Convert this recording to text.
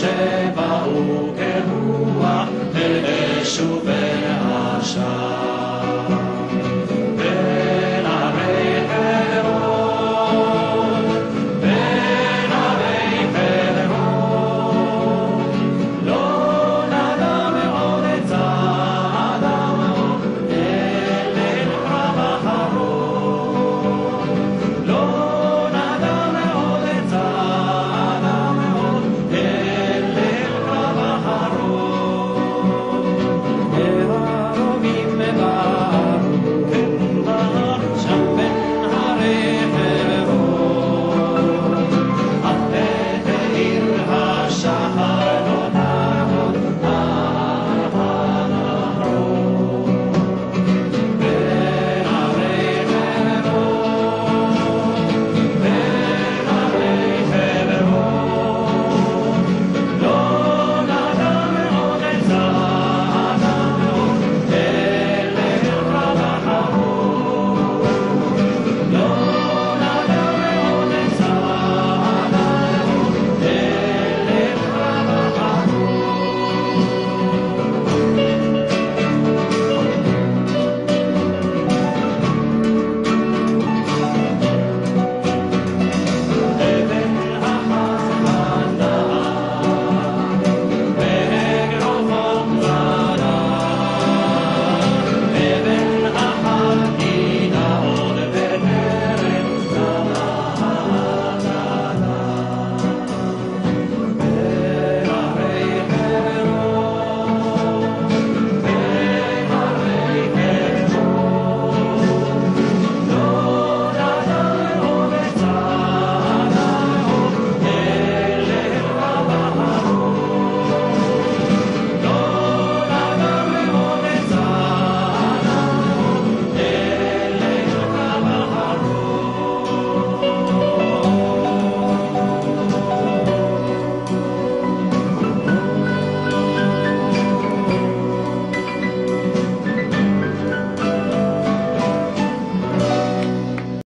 שבאו כרוח, תשובע שם.